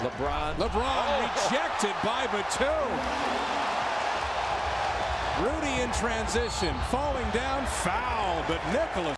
LeBron. LeBron oh. rejected by Batum. Rudy in transition, falling down, foul, but Nicholas.